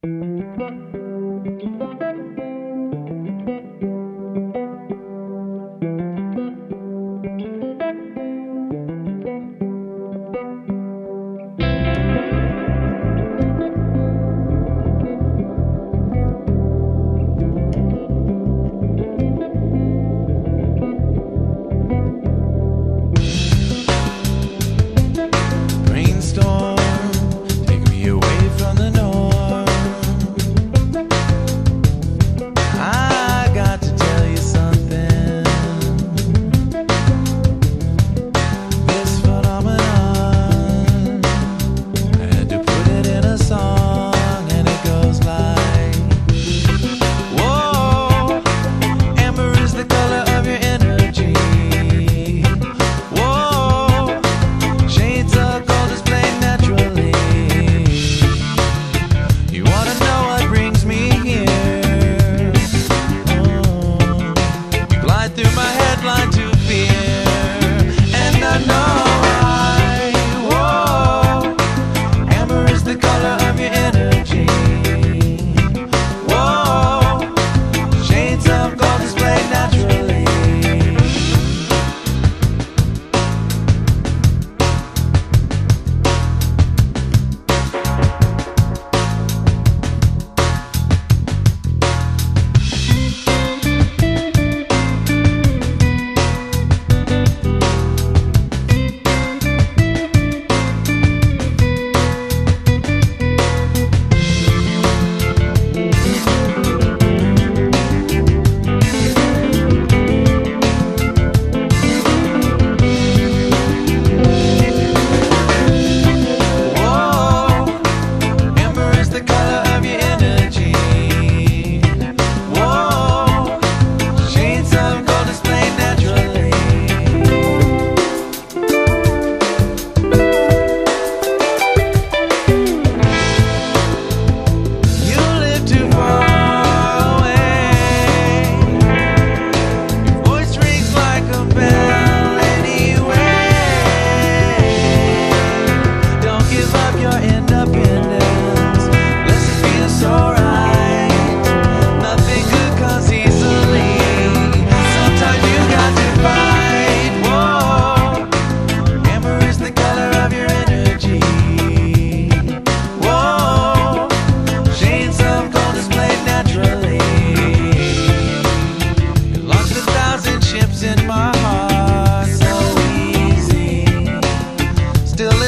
The color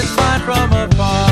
It's fine from afar.